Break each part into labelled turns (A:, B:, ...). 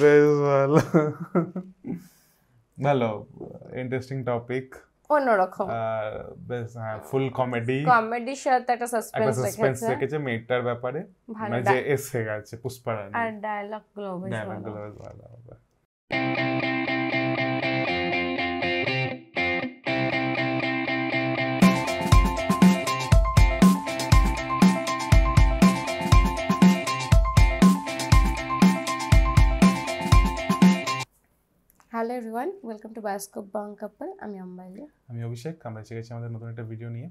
A: বেশ ভালো ভালো ইন্টারেস্টিং টপিক
B: অন্যরকম।
A: আর বেশ হ্যাঁ ফুল কমেডি
B: কমেডির সাথে একটা সাসপেন্স
A: সাসপেন্স
B: রেখেছে
A: মেয়েটার ব্যাপারে। মানে যে এসে গেছে পুষ্পারানী।
B: আর ডায়লগগুলো বেশ
A: ডায়লগগুলো বেশ ভালো
B: welcome to Bioscope Bong Couple আমি অম্বাইলি
A: আমি অভিষেক আমরা এসে গেছি আমাদের নতুন একটা ভিডিও নিয়ে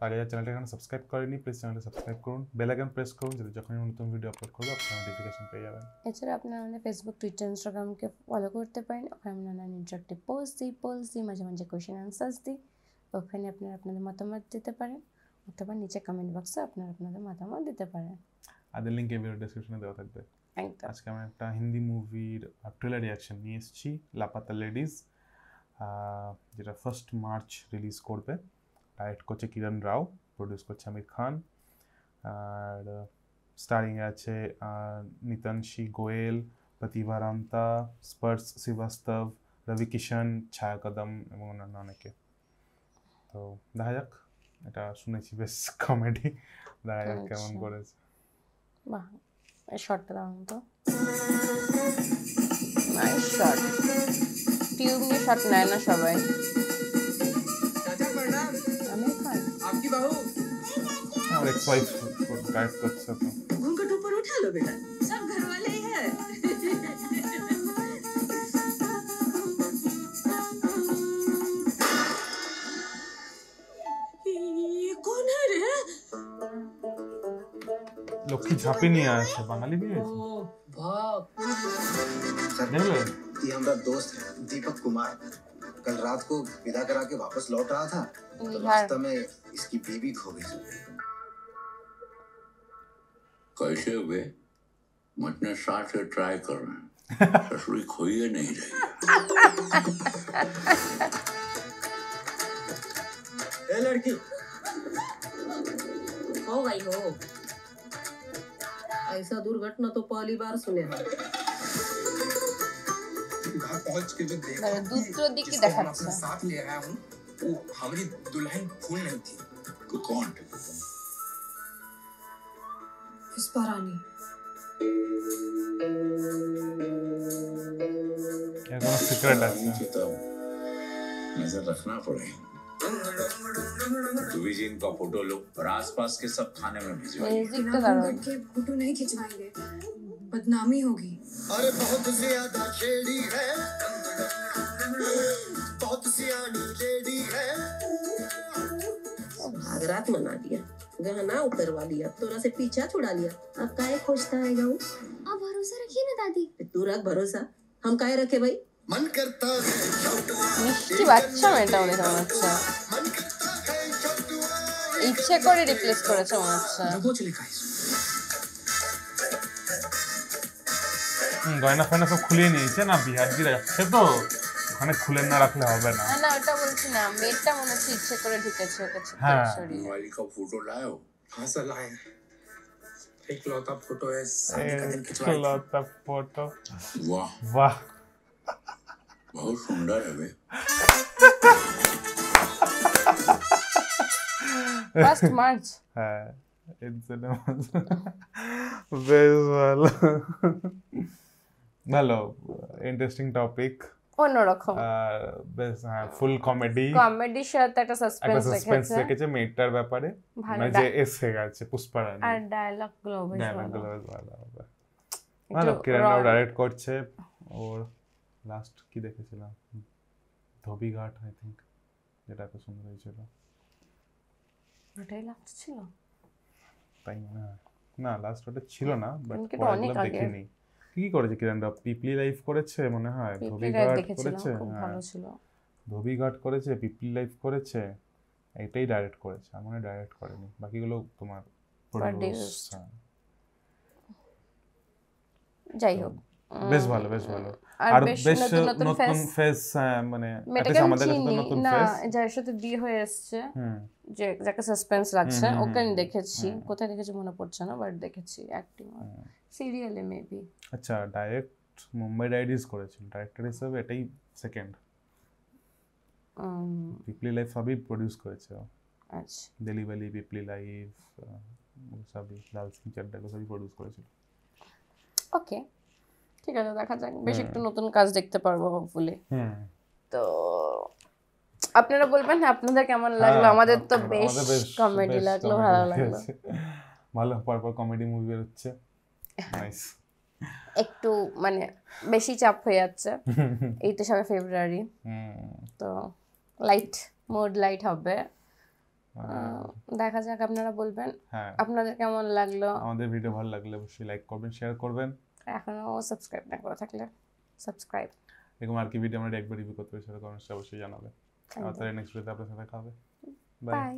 A: তো আগে যারা চ্যানেলটা এখানে সাবস্ক্রাইব করেনি প্লিজ চ্যানেলটা সাবস্ক্রাইব করুন বেল আইকন প্রেস করুন যাতে যখনই আমি নতুন ভিডিও আপলোড করব আপনারা নোটিফিকেশন পেয়ে যাবেন
B: এছাড়া আপনারা আমাদের ফেসবুক টুইটার ইনস্টাগ্রামকে ফলো করতে পারেন ওখানে আমরা নানান ইন্টারাক্টিভ পোস্ট দিই পোস্ট দিই মাঝে মাঝে কোয়েশ্চেন অ্যান্সার্স দিই ওখানে আপনারা আপনাদের মতামত দিতে পারেন অথবা নিচে কমেন্ট বক্সে আপনারা আপনাদের মতামত দিতে পারেন
A: আদের লিঙ্ক এই ভিডিও ডেসক্রিপশনে দেওয়া থাকবে। আজকে আমি একটা হিন্দি মুভির ট্রেলার রিয়াকশন নিয়ে এসেছি লাপাতা লেডিস যেটা ফার্স্ট মার্চ রিলিজ করবে। ডাইরেক্ট করছে কিরণ রাও প্রডিউস করছে আমির খান আর স্টারিং আছে নিতানশি গোয়েল প্রতিভা রামতা স্পর্শ শ্রীবাস্তব রবি কিষণ ছায়া কদম এবং অন্যান্য অনেকে। তো দেখা যাক এটা শুনেছি বেশ কমেডি দেখা যাক কেমন
B: আচ্ছা।
A: করেছে।
B: বাহ শর্টটা দারুণ তো। নাইস শর্ট টিউব নিয়ে শর্ট নেয় না সবাই। আমির খান
A: আমার এক্স করছে তো?
C: ঘুমকট উপর উঠালো বেটা। সব ঘর
A: লক্ষ্মী ঝাঁপি নিয়ে আসে বাঙালি বিয়ে হয়েছে
D: ओ वाह
A: দেখলে
E: ये हमारा दोस्त है दीपक कुमार कल रात को विदा करा के वापस लौट रहा था तो
B: यार
E: रास्ते में इसकी बेबी खो गई
F: कैसे हुए मैं इतने साल से ट्राई कर रहे हैं ससुरी खोई ही नहीं रही
D: ए लड़की
C: हो भाई हो ऐसा दुर्घटना तो पहली बार सुने हैं।
G: पहुँच के जो देखा दूसरों
B: देखा
G: अच्छा। साथ ले हूँ वो हमारी दुल्हन नहीं थी।
F: तो कौन?
C: पुष्पा रानी
A: ये
F: सीक्रेट है। तो नज़र रखना पड़ेगा जुबी जी इनका फ़ोटो लो और आसपास के सब थाने में भिजवाइए।
H: फ़ोटो नहीं खिंचवाएँगे। बदनामी होगी।
E: अरे बहुत ज़्यादा छेड़ी है। बहुत सियानी लेडी है।
C: भागरात मना दिया। गहना उतरवा लिया तोरा से पीछा छुड़ा लिया। अब काहे खोजता है गाऊ
H: अब भरोसा रखिए ना दादी।
C: तू रख भरोसा। हम काहे रखे भाई?
E: मन करता है।
B: की बात अच्छा
E: बेटा होने का अच्छा।
B: ইচ্ছে করে রিপ্লেস করেছে মনে হচ্ছে
G: दबोच लिखा है
A: হুম, গয়না ফয়না সব খুলিয়ে নিয়েছে না বিহার দিয়ে যাচ্ছে তো ওখানে খুলে না রাখলে হবে না
B: না না ওটা বলছি না মেয়েটা মনে হচ্ছে ইচ্ছে করে ঢুকেছে ওকে ছিটকে
A: হ্যাঁ।
B: সরিয়ে
F: मोबाइल का फोटो लाए हो
G: हाँ सर लाए हैं। एक लौता फोटो है शादी का दिन खिंचवाई थी।
A: ফটো
F: वाह
A: বাহ
F: बहुत सुंदर है वे
B: ফার্স্ট মার্চ
A: হ্যাঁ এর জন্য বেশ ভালো। ভালো ইন্টারেস্টিং টপিক
B: অন্যরকম।
A: আর বেশ হ্যাঁ ফুল কমেডি
B: কমেডির সাথে একটা
A: একটা
B: সাসপেন্স
A: সাসপেন্স
B: রেখেছে
A: রেখেছে মেয়েটার ব্যাপারে। মানে যে এসে গেছে পুষ্পারানী
B: আর ডায়লগগুলো বেশ
A: ডায়লগ
B: ভালো।
A: গুলো বেশ ভালো হবে। ভালো কিরণ ডাইরেক্ট করছে। ওর লাস্ট কি দেখেছিলাম? ধোবিঘাট আই থিঙ্ক যেটা এত সুন্দর হয়েছিল।
B: ওটাই লাগছিল
A: তাই মনে হয় না লাস্ট ওটা ছিল না বাট
B: এমনকি অনেক।
A: দেখিনি। কি কি করেছে কিরণ রাও পিপলি লাইফ করেছে মনে হয়? ধোবিঘাট
B: দেখেছিলাম
A: করেছে?
B: খুব
A: হ্যাঁ।
B: ভালো ছিল
A: ধোবিঘাট করেছে পিপলি লাইফ করেছে এটাই ডাইরেক্ট করেছে। আমার ডাইরেক্ট করেনি। বাকিগুলো তোমার হ্যাঁ।
B: যাই হোক।
A: বেশ ভালো বেশ ভালো।
B: আর বেশ নতুন ফেস
A: মানে আমাদের কাছে নতুন ফেস
B: যার সাথে বিয়ে হয়ে
A: হুম।
B: যে যাকে সাসপেন্স লাগছে ওকে আমি দেখেছি। কোথায় দেখেছি মনে পড়ছে না বাট দেখেছি অ্যাক্টিং। সিরিয়ালে মেবি
A: আচ্ছা ডাইরেক্ট মুম্বাই ডায়েরিজ করেছেন। ডাইরেক্টর হিসেবে এটাই সেকেন্ড পিপলি লাইফ সবই প্রডিউস করেছে।
B: আচ্ছা।
A: ভ্যালি পিপলি লাইফ সবই লাল সিং চাড্ডা সবই প্রডিউস করেছিল।
B: ওকে ঠিক আছে দেখা যাক। বেশ একটু নতুন কাজ দেখতে পারব হোপফুলি তো আপনারা বলবেন হ্যাঁ, আপনাদের কেমন লাগল?
A: হ্যাঁ,
B: আমাদের তো বেশ কমেডি লাগল ভালো লাগল।
A: ভালো পরপর কমেডি মুভি বেরোচ্ছে। নাইস
B: একটু মানে বেশি চাপ হয়ে যাচ্ছে। এই তো সবে ফেব্রুয়ারি তো লাইট মুড লাইট হবে। দেখা যাক আপনারা বলবেন।
A: হ্যাঁ।
B: আপনাদের কেমন লাগল?
A: আমাদের ভিডিও ভালো লাগলে অবশ্যই লাইক করবেন শেয়ার করবেন।
B: এখনও সাবস্ক্রাইব না করে থাকলে সাবস্ক্রাইব
A: এরকম আর কি ভিডিও আমরা একবার রিভিউ করতে পারি সেটা কমেন্টসে অবশ্যই জানাবে। আর তাহলে নেক্সট ভিডিওতে আপনার সাথে দেখা হবে।
B: বাই